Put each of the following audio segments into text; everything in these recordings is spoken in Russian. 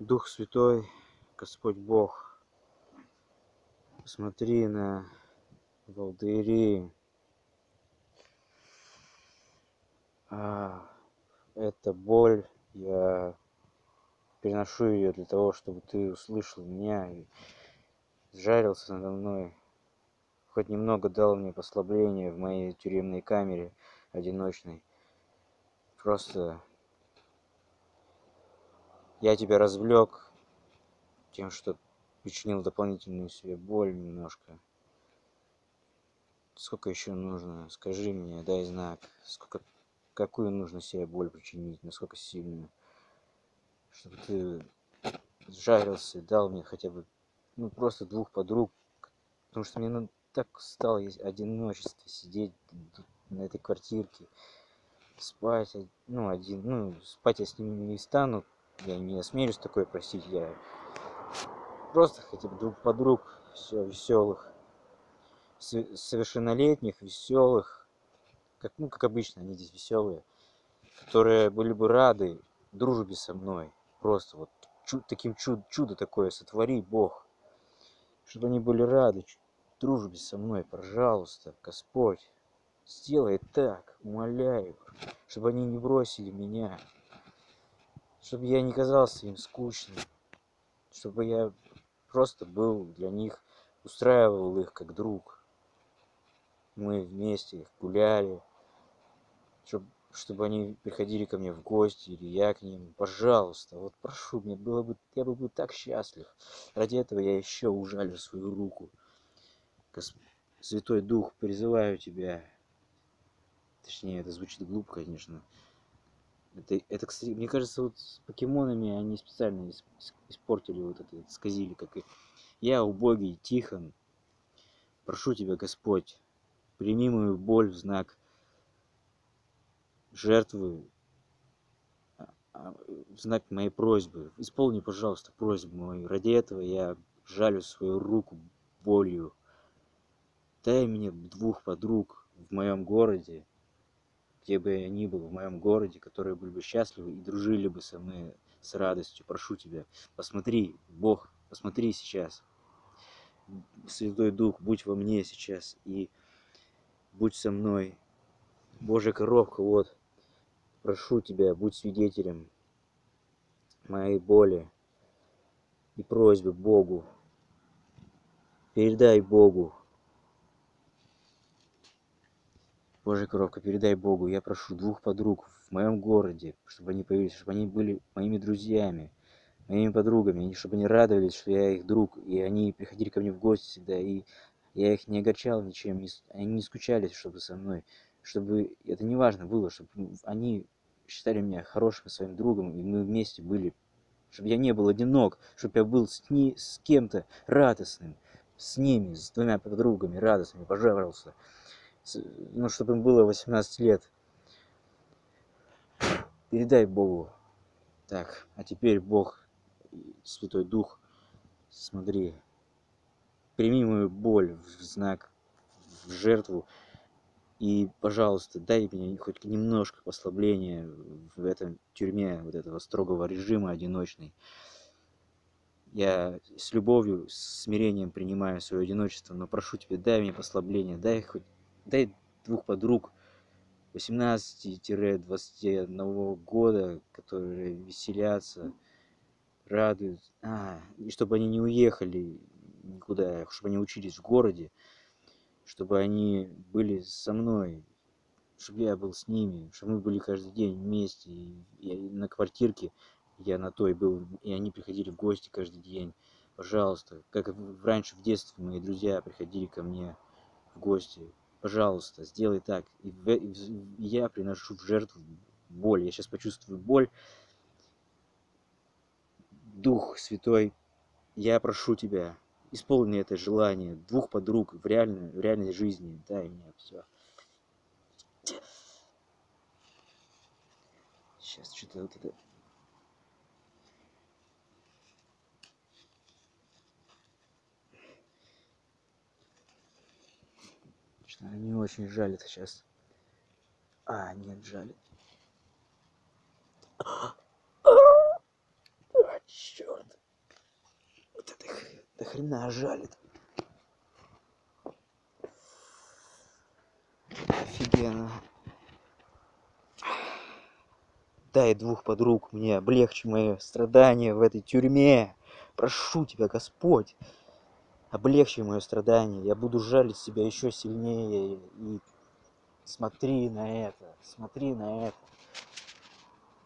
Дух Святой, Господь Бог, посмотри на волдыри. А, это боль, я переношу ее для того, чтобы ты услышал меня и сжарился надо мной. Хоть немного дал мне послабление в моей тюремной камере одиночной. Просто я тебя развлек тем, что причинил дополнительную себе боль немножко. Сколько еще нужно? Скажи мне, дай знак. Сколько, какую нужно себе боль причинить, насколько сильную, чтобы ты жарился и дал мне хотя бы, ну, просто двух подруг, потому что мне ну, так стало одиночество сидеть на этой квартирке, спать, ну, один, ну, спать я с ними не стану, я не осмелюсь такое просить, я просто хотя бы друг подруг, все веселых, совершеннолетних, веселых, как, ну, как обычно, они здесь веселые, которые были бы рады дружбе со мной, просто вот чуд, таким чуд, чудо такое сотвори, Бог, чтобы они были рады дружбе со мной, пожалуйста, Господь, сделай так, умоляю, чтобы они не бросили меня, чтобы я не казался им скучным, чтобы я просто был для них, устраивал их как друг. Мы вместе гуляли, чтобы, чтобы они приходили ко мне в гости, или я к ним. Пожалуйста, вот прошу, мне было бы, я бы был так счастлив. Ради этого я еще ужалю свою руку. Святой Дух, призываю тебя. Точнее, это звучит глупо, конечно. Это, это, кстати, мне кажется, вот с покемонами они специально испортили вот это, сказили, как и я, убогий Тихон, прошу тебя, Господь, прими мою боль в знак жертвы, а, а, в знак моей просьбы. Исполни, пожалуйста, просьбу мою. Ради этого я жалю свою руку болью. Дай мне двух подруг в моем городе, где бы я ни был в моем городе, которые были бы счастливы и дружили бы со мной с радостью. Прошу тебя, посмотри, Бог, посмотри сейчас. Святой Дух, будь во мне сейчас и будь со мной. Божья коровка, вот, прошу тебя, будь свидетелем моей боли и просьбы Богу. Передай Богу, Божья коровка, передай Богу, я прошу двух подруг в моем городе, чтобы они появились, чтобы они были моими друзьями, моими подругами, чтобы они радовались, что я их друг, и они приходили ко мне в гости всегда, и я их не огорчал ничем, они не скучали, чтобы со мной, чтобы это не важно было, чтобы они считали меня хорошим своим другом, и мы вместе были, чтобы я не был одинок, чтобы я был с, ни, с кем-то радостным, с ними, с двумя подругами радостными, пожалуйста ну, чтобы им было 18 лет. Передай Богу. Так, а теперь Бог, Святой Дух, смотри, прими мою боль в знак, в жертву, и, пожалуйста, дай мне хоть немножко послабления в этом тюрьме вот этого строгого режима одиночной. Я с любовью, с смирением принимаю свое одиночество, но прошу тебя, дай мне послабление, дай хоть дай двух подруг 18-21 года, которые веселятся, радуют, а, и чтобы они не уехали никуда, чтобы они учились в городе, чтобы они были со мной, чтобы я был с ними, чтобы мы были каждый день вместе, и, и на квартирке я на той был, и они приходили в гости каждый день. Пожалуйста, как раньше в детстве мои друзья приходили ко мне в гости, пожалуйста, сделай так. И, я приношу в жертву боль. Я сейчас почувствую боль. Дух Святой, я прошу тебя, исполни это желание двух подруг в реальной, в реальной жизни. Дай мне все. Сейчас что-то вот это Конечно, не очень жалит сейчас. А, нет, жалит. А, черт. хрена жалит. Офигенно. Дай двух подруг мне, облегчи мое страдание в этой тюрьме. Прошу тебя, Господь, облегчи мое страдание. Я буду жалить себя еще сильнее. И смотри на это, смотри на это.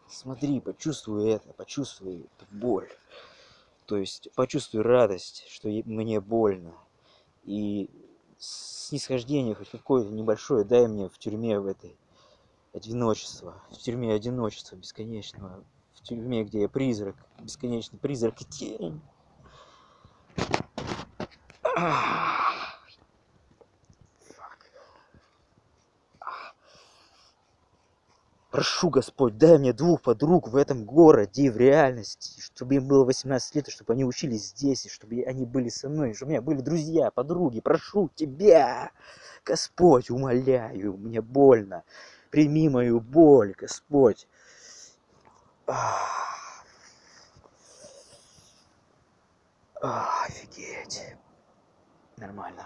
Смотри, почувствуй это, почувствуй боль. То есть почувствуй радость, что мне больно. И снисхождение хоть какое-то небольшое дай мне в тюрьме в этой одиночество, в тюрьме одиночества бесконечного, в тюрьме, где я призрак, бесконечный призрак и тень. Прошу, Господь, дай мне двух подруг в этом городе, в реальности, чтобы им было 18 лет, и чтобы они учились здесь, и чтобы они были со мной, и чтобы у меня были друзья, подруги. Прошу Тебя, Господь, умоляю, мне больно. Прими мою боль, Господь. Ах, офигеть. Нормально.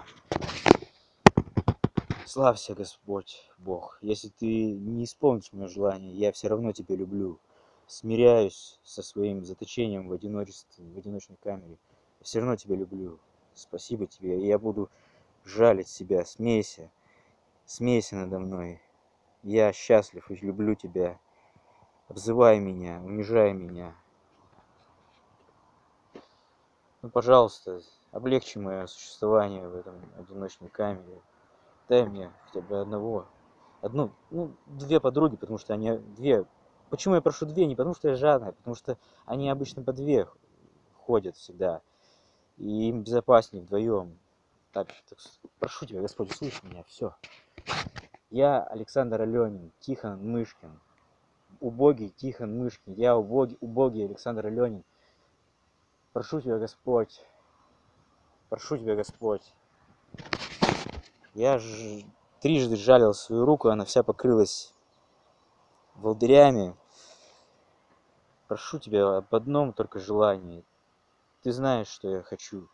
Славься, Господь, Бог. Если ты не исполнишь мое желание, я все равно тебя люблю. Смиряюсь со своим заточением в одиночестве, в одиночной камере. Я все равно тебя люблю. Спасибо тебе. Я буду жалить себя. Смейся. Смейся надо мной. Я счастлив и люблю тебя. Обзывай меня, унижай меня. Ну, пожалуйста, облегчи мое существование в этом одиночной камере дай мне хотя бы одного, одну, ну, две подруги, потому что они две. Почему я прошу две? Не потому что я жадная, потому что они обычно по две ходят всегда. И им безопаснее вдвоем. Так, так прошу тебя, Господь, услышь меня, все. Я Александр Аленин, Тихон Мышкин. Убогий Тихон Мышкин. Я убогий, убогий Александр Аленин. Прошу тебя, Господь. Прошу тебя, Господь. Я ж трижды жалил свою руку, она вся покрылась волдырями. Прошу тебя об одном только желании. Ты знаешь, что я хочу.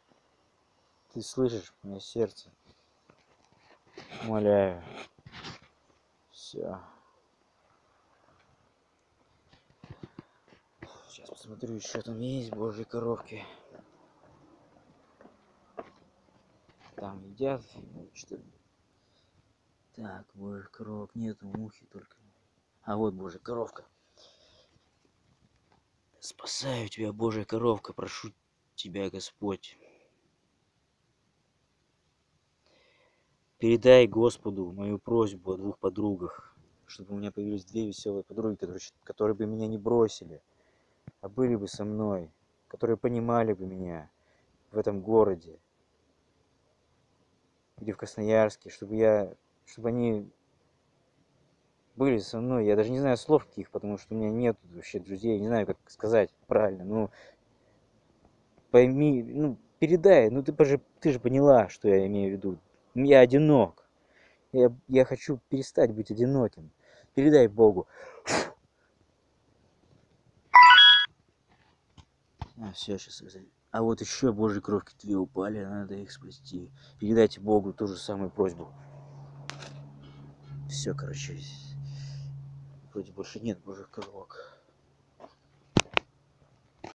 Ты слышишь мое сердце. Умоляю. Все. Сейчас посмотрю, еще там есть божьи коровки. Там едят, что. Так, боже, коровок нету, мухи только. А вот, боже, коровка. Спасаю тебя, Божья коровка, прошу тебя, Господь. Передай Господу мою просьбу о двух подругах, чтобы у меня появились две веселые подруги, которые, которые бы меня не бросили, а были бы со мной, которые понимали бы меня в этом городе или в Красноярске, чтобы я чтобы они были со мной. Я даже не знаю слов каких, потому что у меня нет вообще друзей, не знаю, как сказать правильно. Ну, пойми, ну, передай, ну ты же, ты же поняла, что я имею в виду. Я одинок. Я, я хочу перестать быть одиноким. Передай Богу. А, все, сейчас А вот еще Божьи кровки две упали, надо их спасти. Передайте Богу ту же самую просьбу. Все короче вроде больше нет божьих коровок